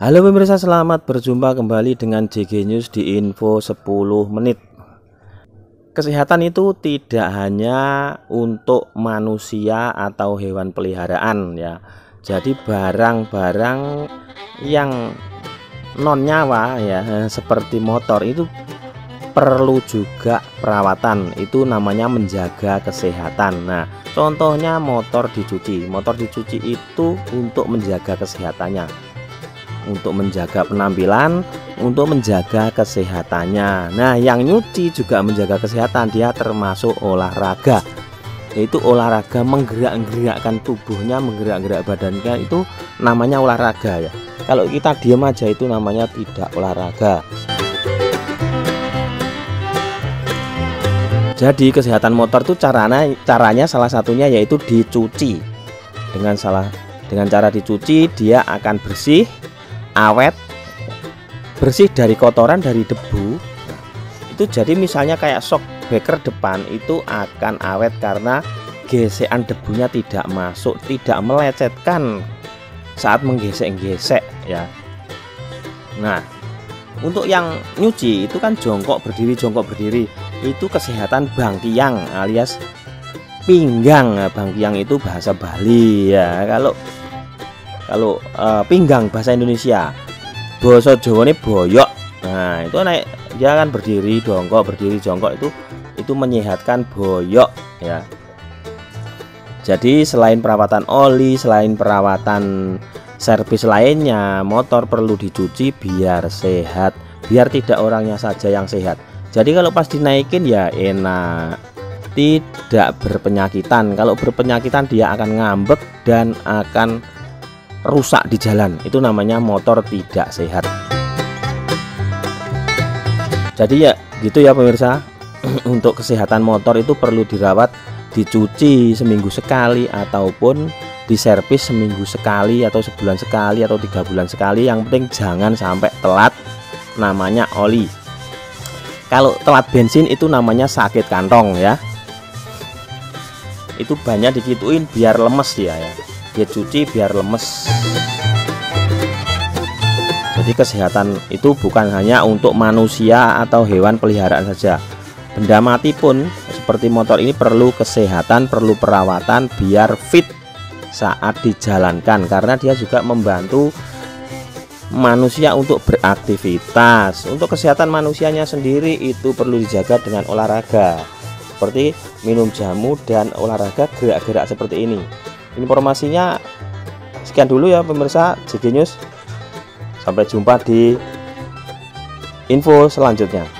Halo pemirsa selamat berjumpa kembali dengan JG News di info 10 menit. Kesehatan itu tidak hanya untuk manusia atau hewan peliharaan ya. Jadi barang-barang yang non nyawa ya seperti motor itu perlu juga perawatan. Itu namanya menjaga kesehatan. Nah contohnya motor dicuci. Motor dicuci itu untuk menjaga kesehatannya untuk menjaga penampilan, untuk menjaga kesehatannya. Nah, yang nyuci juga menjaga kesehatan, dia termasuk olahraga. Yaitu olahraga menggerak-gerakkan tubuhnya, menggerak-gerak badannya itu namanya olahraga ya. Kalau kita diam aja itu namanya tidak olahraga. Jadi kesehatan motor itu caranya caranya salah satunya yaitu dicuci. Dengan salah dengan cara dicuci dia akan bersih awet bersih dari kotoran dari debu. Itu jadi misalnya kayak shock breaker depan itu akan awet karena gesekan debunya tidak masuk tidak melecetkan saat menggesek-gesek ya. Nah untuk yang nyuci itu kan jongkok berdiri jongkok berdiri. Itu kesehatan bangkiang alias pinggang. Nah, bangkiang itu bahasa Bali ya. Kalau kalau uh, pinggang bahasa Indonesia. Bahasa Jawa ini boyok. Nah itu naik dia kan berdiri jongkok berdiri jongkok itu itu menyehatkan boyok ya. Jadi selain perawatan oli selain perawatan servis lainnya motor perlu dicuci biar sehat biar tidak orangnya saja yang sehat. Jadi kalau pas dinaikin ya enak. Tidak berpenyakitan. Kalau berpenyakitan dia akan ngambek dan akan rusak di jalan. Itu namanya motor tidak sehat. Jadi ya gitu ya pemirsa. Untuk kesehatan motor itu perlu dirawat dicuci seminggu sekali ataupun diservis seminggu sekali atau sebulan sekali atau tiga bulan sekali. Yang penting jangan sampai telat namanya oli. Kalau telat bensin itu namanya sakit kantong ya. Itu banyak dikituin biar lemes ya ya dia cuci biar lemes. Jadi kesehatan itu bukan hanya untuk manusia atau hewan peliharaan saja. Benda mati pun seperti motor ini perlu kesehatan perlu perawatan biar fit saat dijalankan. Karena dia juga membantu manusia untuk beraktivitas. Untuk kesehatan manusianya sendiri itu perlu dijaga dengan olahraga. Seperti minum jamu dan olahraga gerak-gerak seperti ini informasinya sekian dulu ya pemirsa JG News. Sampai jumpa di info selanjutnya